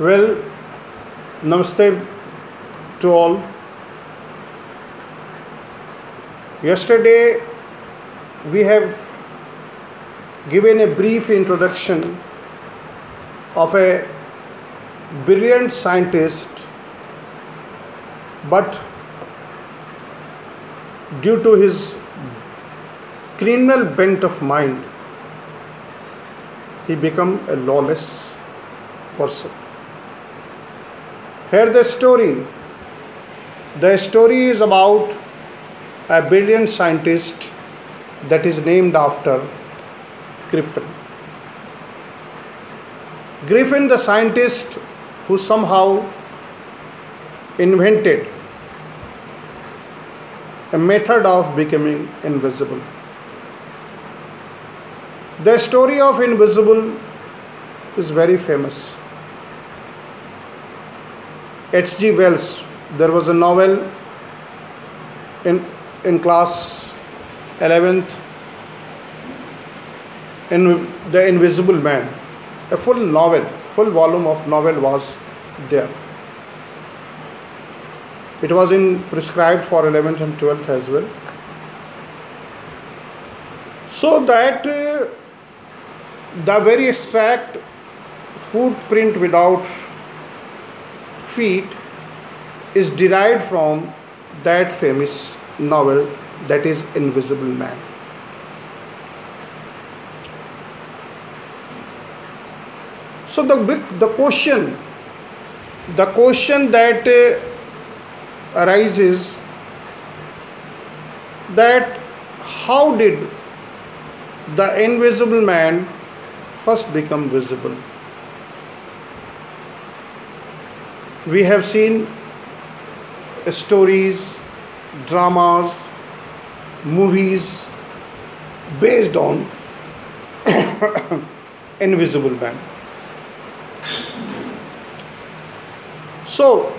Well, namaste to all. Yesterday, we have given a brief introduction of a brilliant scientist, but due to his criminal bent of mind, he became a lawless person. Here the story. The story is about a brilliant scientist that is named after Griffin. Griffin, the scientist who somehow invented a method of becoming invisible. The story of invisible is very famous. H.G. Wells, there was a novel in, in class 11th, in The Invisible Man. A full novel, full volume of novel was there. It was in prescribed for 11th and 12th as well. So that uh, the very abstract footprint without feet is derived from that famous novel that is Invisible Man. So the the question, the question that uh, arises that how did the invisible man first become visible? We have seen stories, dramas, movies based on invisible man. So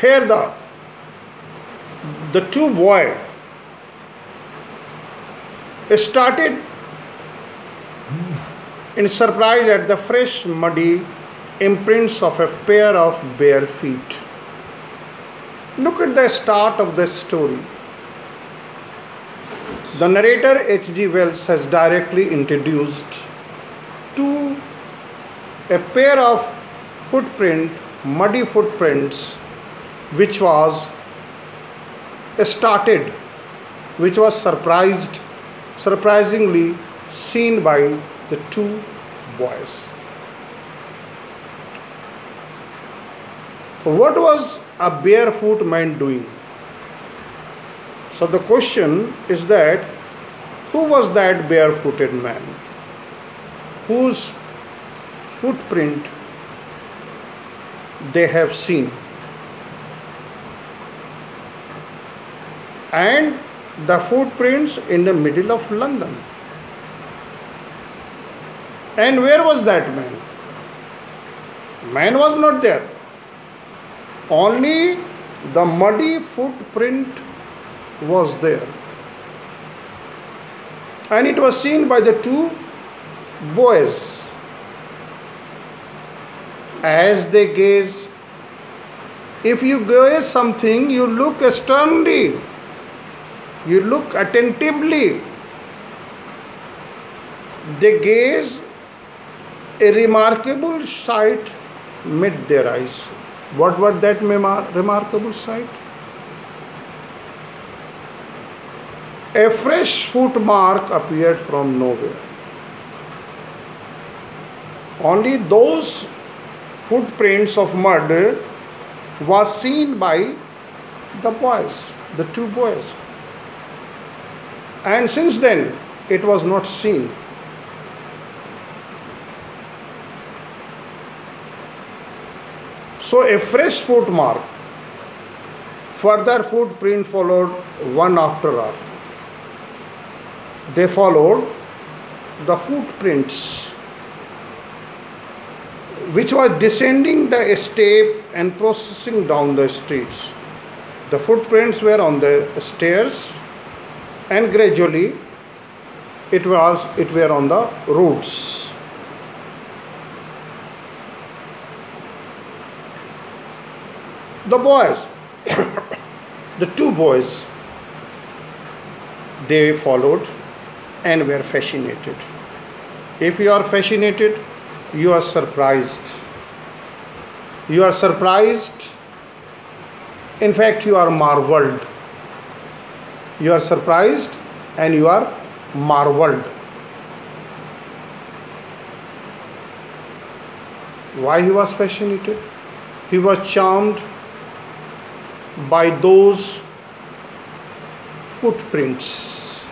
here the the two boy started in surprise at the fresh muddy imprints of a pair of bare feet. Look at the start of the story. The narrator H.G. Wells has directly introduced to a pair of footprint, muddy footprints, which was started, which was surprised, surprisingly seen by the two boys. What was a barefoot man doing? So the question is that who was that barefooted man whose footprint they have seen? And the footprints in the middle of London. And where was that man? Man was not there only the muddy footprint was there. And it was seen by the two boys. As they gaze if you gaze something you look sternly. You look attentively. They gaze a remarkable sight met their eyes what was that remarkable sight? A fresh footmark appeared from nowhere. Only those footprints of mud was seen by the boys, the two boys. And since then, it was not seen. So a fresh footmark. Further footprint followed one after other. They followed the footprints which were descending the step and processing down the streets. The footprints were on the stairs and gradually it was it were on the roads The boys, the two boys, they followed and were fascinated. If you are fascinated, you are surprised. You are surprised. In fact, you are marveled. You are surprised and you are marveled. Why he was fascinated? He was charmed by those footprints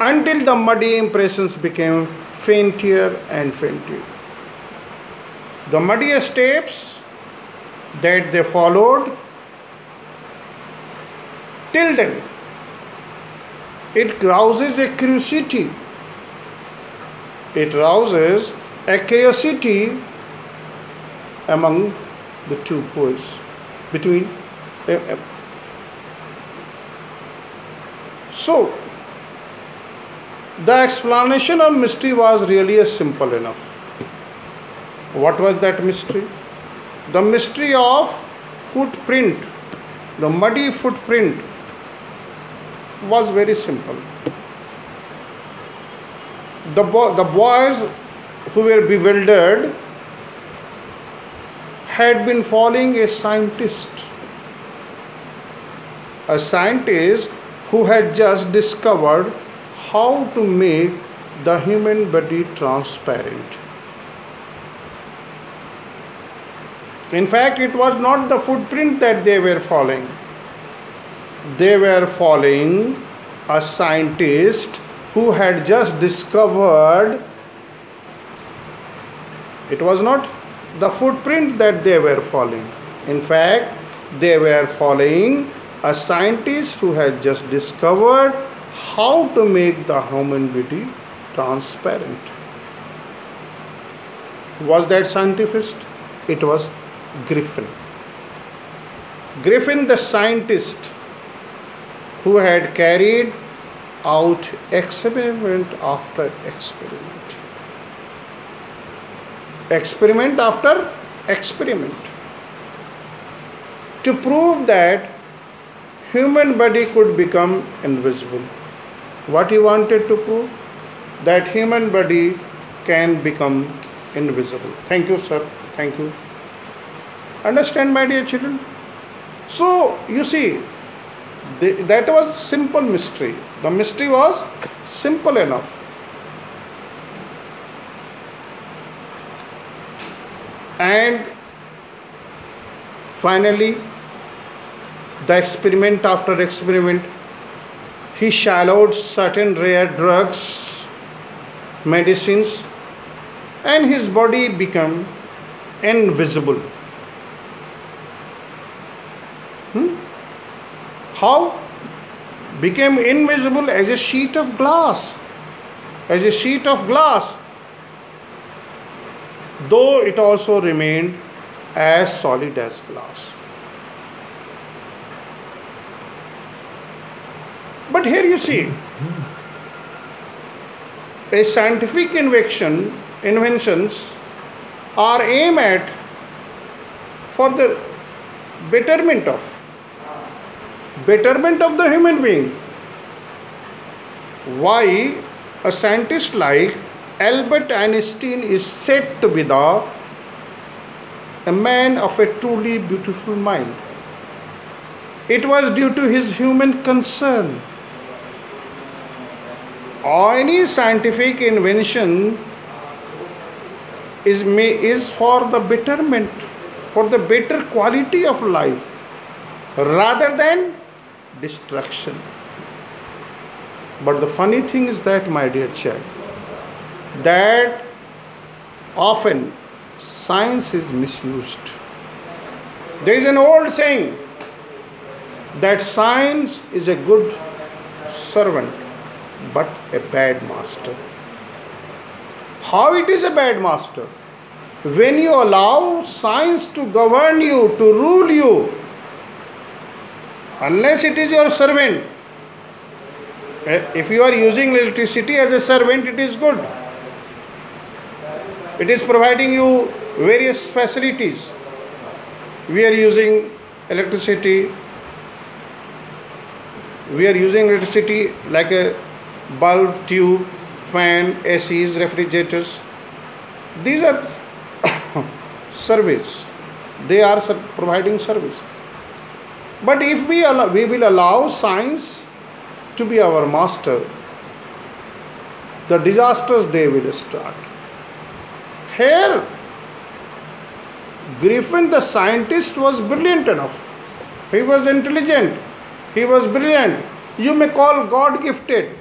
until the muddy impressions became fainter and fainter. The muddy steps that they followed till then it rouses a curiosity it rouses a curiosity among the two boys between uh, uh, so the explanation of mystery was really simple enough. What was that mystery? The mystery of footprint the muddy footprint was very simple. The, bo- the boys who were bewildered had been following a scientist. A scientist who had just discovered how to make the human body transparent. In fact it was not the footprint that they were following. They were following a scientist who had just discovered it was not the footprint that they were following. In fact, they were following a scientist who had just discovered how to make the human body transparent. Was that scientist? It was Griffin. Griffin, the scientist who had carried out experiment after experiment. Experiment after experiment. To prove that human body could become invisible. What he wanted to prove? That human body can become invisible. Thank you, sir. Thank you. Understand, my dear children? So, you see, the, that was simple mystery the mystery was simple enough and finally the experiment after experiment he shallowed certain rare drugs medicines and his body became invisible. Hmm? how? Became invisible as a sheet of glass. As a sheet of glass though it also remained as solid as glass but here you see a scientific invention inventions are aimed at for the betterment of betterment of the human being. Why a scientist like Albert Einstein is said to be the a man of a truly beautiful mind. It was due to his human concern. Any scientific invention is, may, is for the betterment, for the better quality of life, rather than destruction. But the funny thing is that, my dear child, that often science is misused. There is an old saying that science is a good servant but a bad master. How it is a bad master? When you allow science to govern you, to rule you, unless it is your servant eh, if you are using electricity as a servant it is good it is providing you various facilities. We are using electricity. We are using electricity like a bulb tube fan acs refrigerators. These are service. They are providing service. But if we allow, we will allow science to be our master the disastrous day will start here Griffin, the scientist, was brilliant enough. He was intelligent. He was brilliant. You may call God gifted.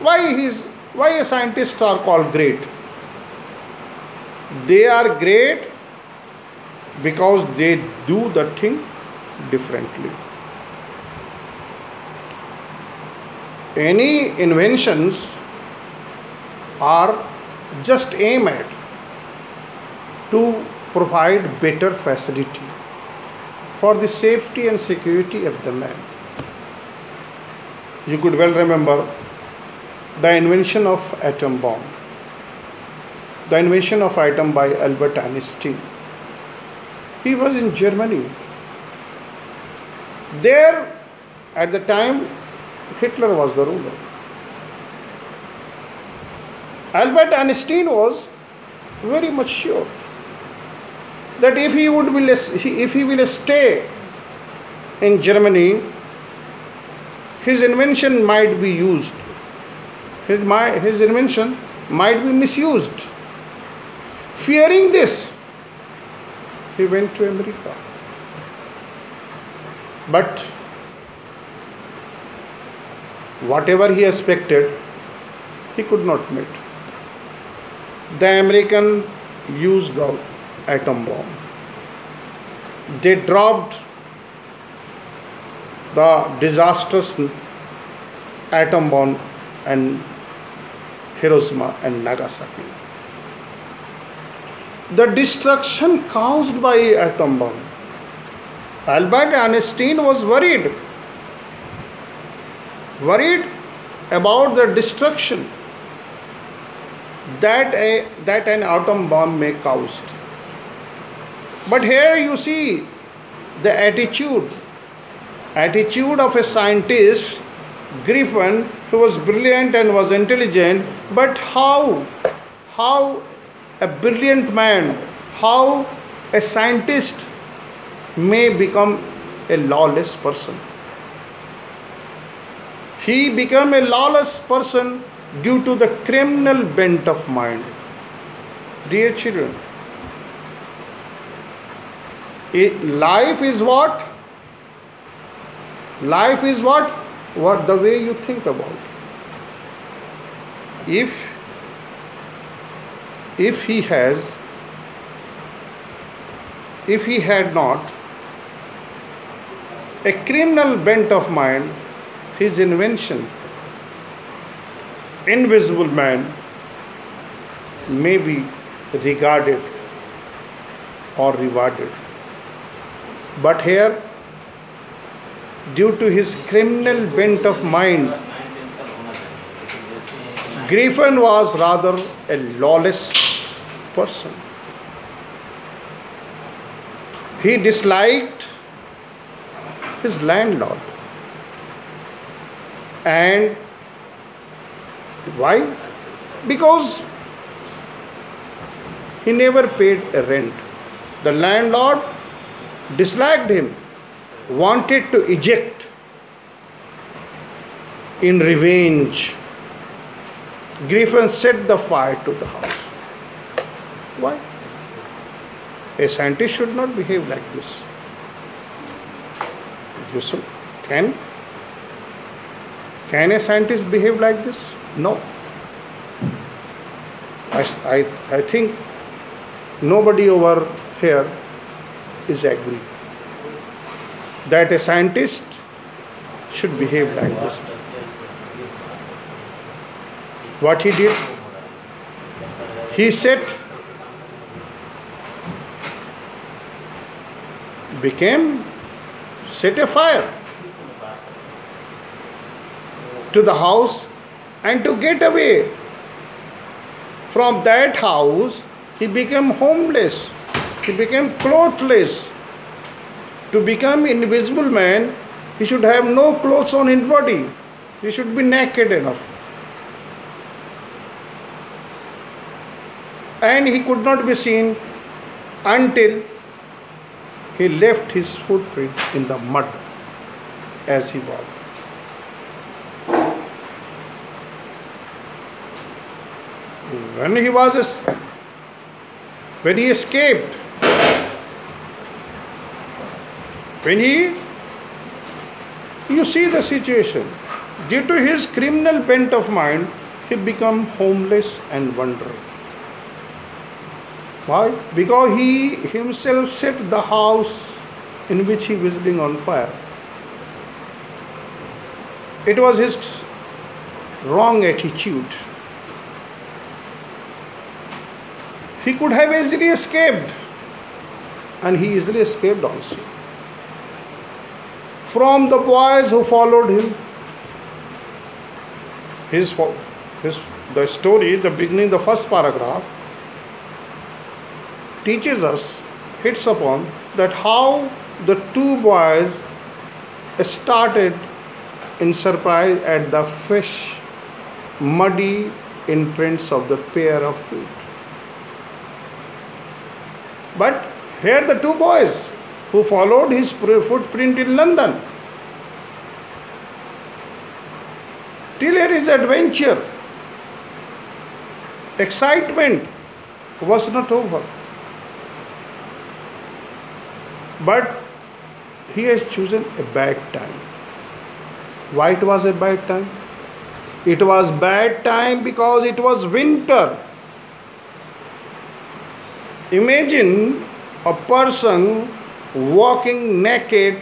Why he's why scientists are called great? They are great because they do the thing differently. Any inventions are just aim at to provide better facility for the safety and security of the man. You could well remember the invention of atom bomb. The invention of atom by Albert Einstein. He was in Germany. There, at the time, Hitler was the ruler. Albert Einstein was very much sure that if he would will if he will stay in Germany, his invention might be used. His, his invention might be misused. Fearing this, he went to America. But whatever he expected, he could not meet. The American used the atom bomb. They dropped the disastrous atom bomb and Hiroshima and Nagasaki. The destruction caused by atom bomb. Albert Einstein was worried, worried about the destruction that a that an atom bomb may cause. But here you see the attitude, attitude of a scientist, Griffin, who was brilliant and was intelligent, but how, how a brilliant man, how a scientist may become a lawless person. He became a lawless person due to the criminal bent of mind. Dear children, life is what? Life is what? What the way you think about. If if he has if he had not a criminal bent of mind his invention invisible man may be regarded or rewarded but here, due to his criminal bent of mind, Griffin was rather a lawless person. He disliked his landlord. And why? Because he never paid a rent. The landlord disliked him, wanted to eject in revenge. Griffin set the fire to the house. Why? A scientist should not behave like this. You can? Can a scientist behave like this? No. I, I, I think nobody over here is agree that a scientist should behave like this. What he did? He said, became set a fire to the house and to get away from that house he became homeless he became clothless to become invisible man, he should have no clothes on his body. He should be naked enough. And he could not be seen until he left his footprint in the mud as he walked. When he was when he escaped, when he you see the situation. Due to his criminal bent of mind, he become homeless and wandering. Why? Because he himself set the house in which he was living on fire. It was his wrong attitude. He could have easily escaped, and he easily escaped also. From the boys who followed him, his, his the story, the beginning, the first paragraph, teaches us, hits upon that how the two boys started in surprise at the fish muddy imprints of the pair of feet. But here the two boys who followed his footprint in London. Till here his adventure, excitement was not over. But he has chosen a bad time. Why it was a bad time? It was bad time because it was winter. Imagine a person walking naked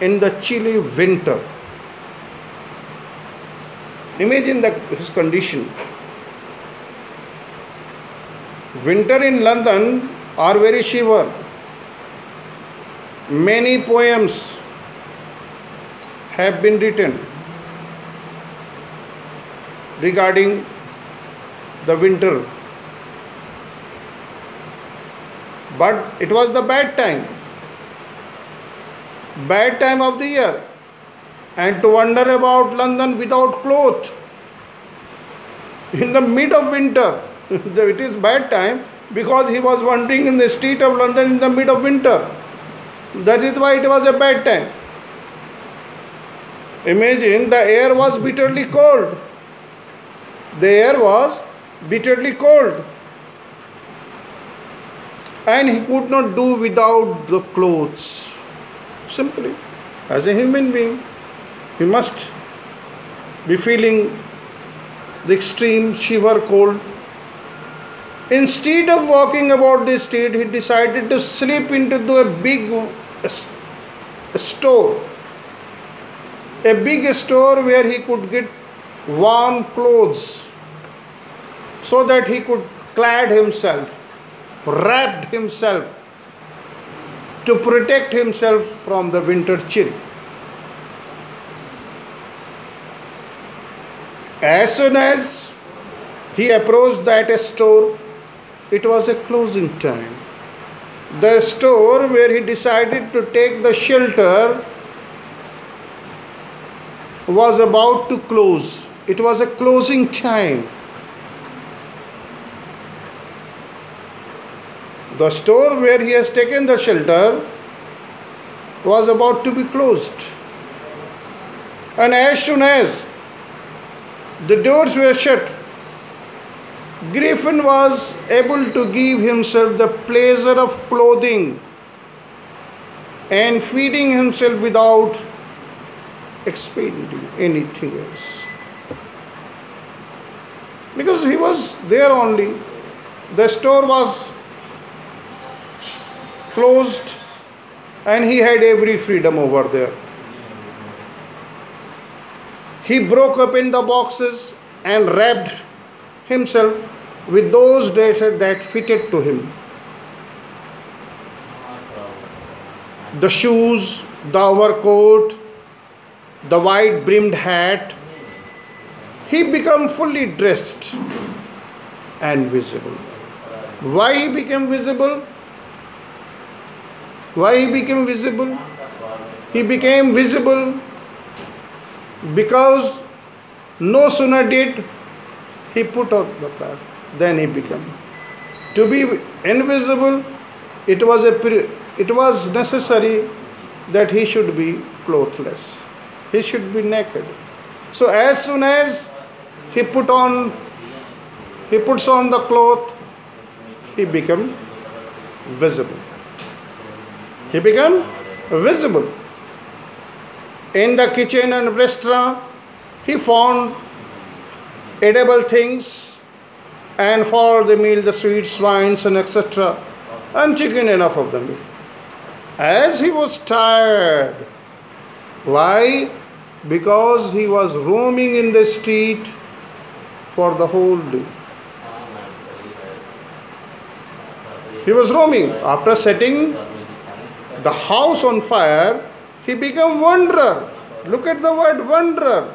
in the chilly winter. Imagine the, his condition. Winter in London are very shiver. Many poems have been written regarding the winter but it was the bad time. Bad time of the year. And to wander about london without clothes. In the mid of winter. It is bad time because he was wandering in the street of london in the mid of winter. That is why it was a bad time. Imagine the air was bitterly cold. The air was bitterly cold and he could not do without the clothes. Simply, as a human being, he must be feeling the extreme shiver cold. Instead of walking about the street, he decided to slip into a big store. A big store where he could get warm clothes so that he could clad himself wrapped himself to protect himself from the winter chill. As soon as he approached that store, it was a closing time. The store where he decided to take the shelter was about to close. It was a closing time. The store where he has taken the shelter was about to be closed. And as soon as the doors were shut, Griffin was able to give himself the pleasure of clothing and feeding himself without expending anything else. Because he was there only. The store was closed and he had every freedom over there. He broke up in the boxes and wrapped himself with those dresses that fitted to him. The shoes, the overcoat, the wide brimmed hat. He became fully dressed and visible. Why he became visible? Why he became visible? he became visible because no sooner did he put out the pad, then he became. To be invisible, it was a it was necessary that he should be clothless. He should be naked. So as soon as he put on he puts on the cloth, he became visible. He became visible. In the kitchen and restaurant, he found edible things and for the meal the sweets, wines and etc. And chicken enough of them. As he was tired, why? Because he was roaming in the street for the whole day. He was roaming. After setting the house on fire, he became wanderer. Look at the word wanderer.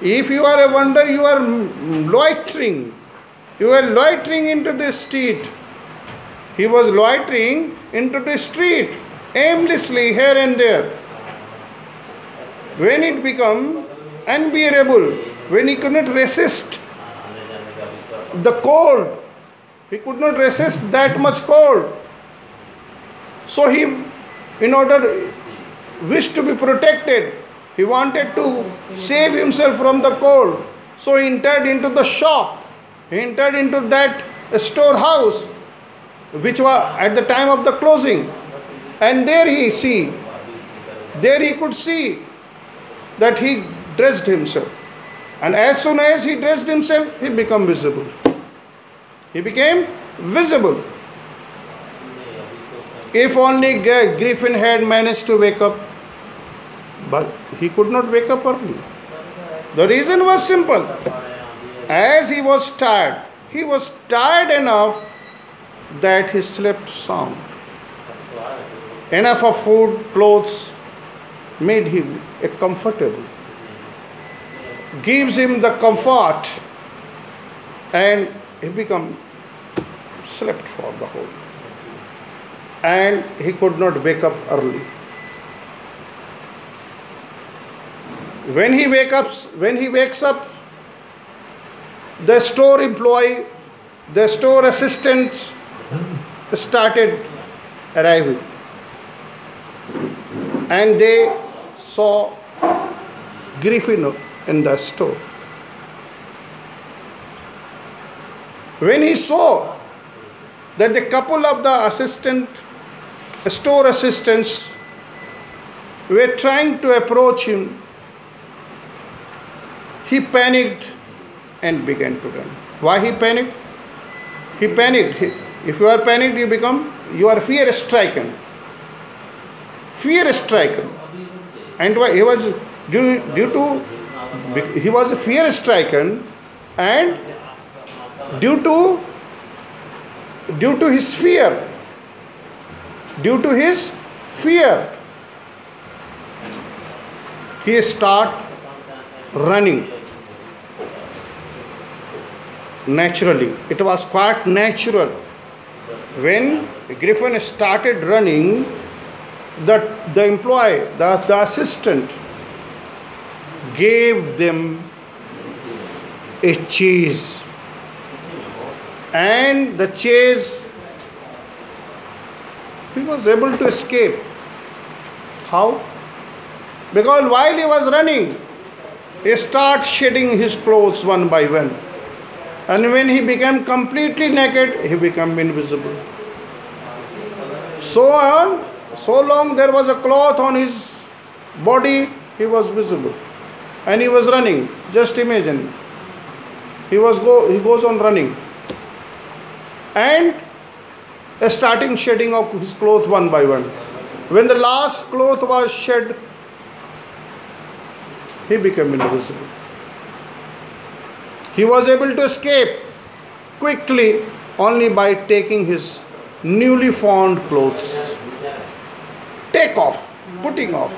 If you are a wanderer, you are loitering. You are loitering into the street. He was loitering into the street aimlessly here and there. When it became unbearable, when he could not resist the cold, he could not resist that much cold. So he, in order, wished to be protected. He wanted to save himself from the cold. So he entered into the shop. He entered into that storehouse, which was at the time of the closing. And there he see, there he could see that he dressed himself. And as soon as he dressed himself, he became visible. He became visible. If only Griffin had managed to wake up, but he could not wake up early. The reason was simple. As he was tired, he was tired enough that he slept sound. Enough of food, clothes made him comfortable. Gives him the comfort and he become slept for the whole and he could not wake up early. When he wakes up when he wakes up the store employee the store assistant started arriving. And they saw griffin in the store. When he saw that the couple of the assistant, store assistants, were trying to approach him, he panicked and began to run. Why he panicked? He panicked. If you are panicked, you become, you are fear stricken. Fear stricken. And why he was due, due to, he was fear stricken and due to due to his fear due to his fear he start running naturally. It was quite natural. When griffin started running the the employee the, the assistant gave them a cheese. And the chase he was able to escape. How? Because while he was running he started shedding his clothes one by one. And when he became completely naked he became invisible. So on so long there was a cloth on his body he was visible. And he was running. Just imagine. He was go he goes on running. And starting shedding of his clothes one by one. When the last cloth was shed, he became invisible. He was able to escape quickly only by taking his newly found clothes. Take off, putting off.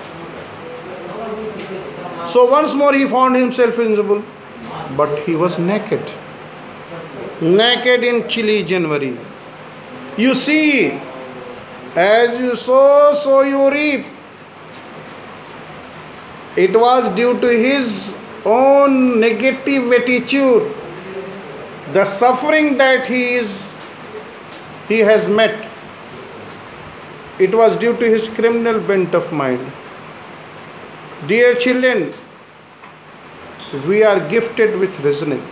So once more he found himself invisible, but he was naked naked in chilly January. You see, as you sow, so you reap. It was due to his own negative attitude, the suffering that he is he has met. It was due to his criminal bent of mind. Dear children, we are gifted with reasoning.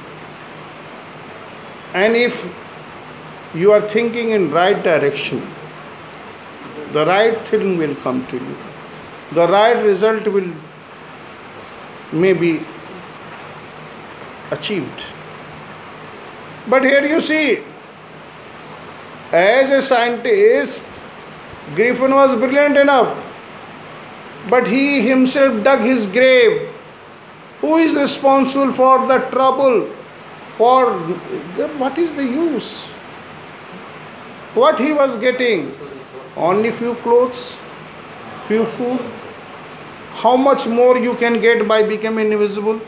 And if you are thinking in right direction, the right thing will come to you. The right result will may be achieved. But here you see, as a scientist, Griffin was brilliant enough, but he himself dug his grave. Who is responsible for the trouble? For what is the use? What he was getting? Only few clothes, few food. How much more you can get by becoming invisible?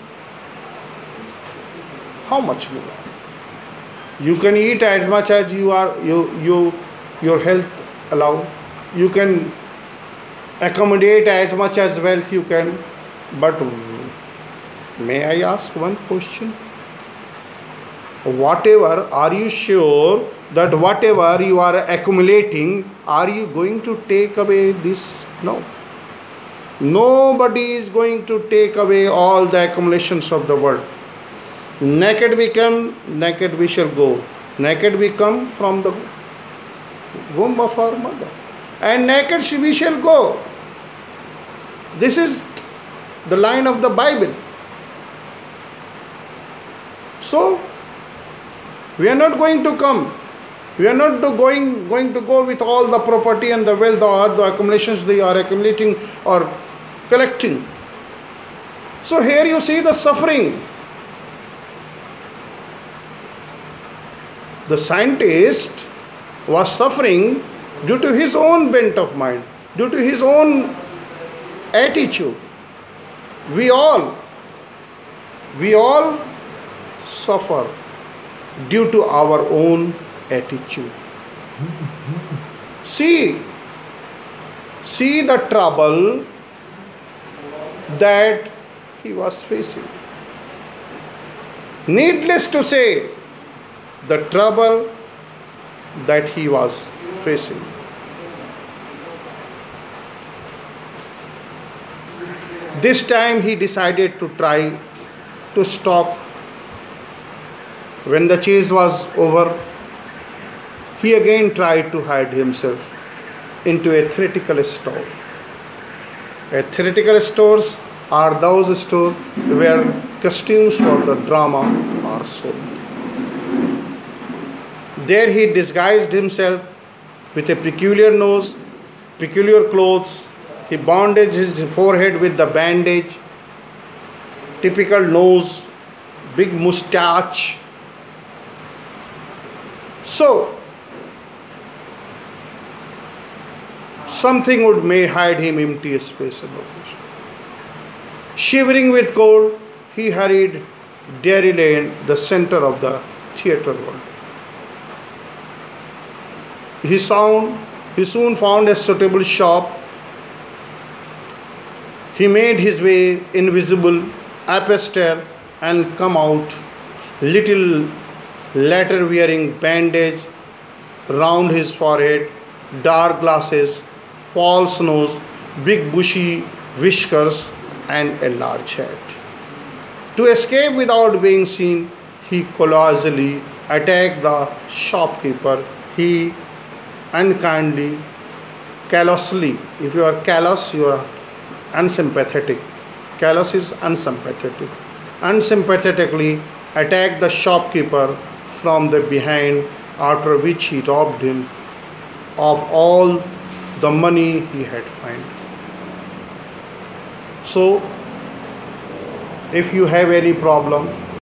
How much more? You can eat as much as you are you you your health allow. You can accommodate as much as wealth you can. But may I ask one question? Whatever, are you sure that whatever you are accumulating, are you going to take away this? No. Nobody is going to take away all the accumulations of the world. Naked we come, naked we shall go. Naked we come from the womb of our mother. And naked we shall go. This is the line of the Bible. So, we are not going to come. We are not going, going to go with all the property and the wealth or the accumulations they are accumulating or collecting. So, here you see the suffering the scientist was suffering due to his own bent of mind, due to his own attitude. We all, we all suffer due to our own attitude. See, see the trouble that he was facing. Needless to say, the trouble that he was facing. This time he decided to try to stop. When the chase was over, he again tried to hide himself into a theatrical store. A theatrical stores are those stores where costumes for the drama are sold. There he disguised himself with a peculiar nose, peculiar clothes. He bandaged his forehead with the bandage, typical nose, big moustache. So, something would may hide him empty space above. Shivering with cold, he hurried Drury Lane, the center of the theatre world. He, sound, he soon found a suitable shop. He made his way invisible up a stair and come out, little later wearing bandage round his forehead, dark glasses, false nose, big bushy whiskers, and a large hat. To escape without being seen, he courageously attacked the shopkeeper. He unkindly, callously. If you are callous, you are unsympathetic. Callous is unsympathetic. Unsympathetically attacked the shopkeeper from the behind, after which he robbed him of all the money he had found. So, if you have any problem,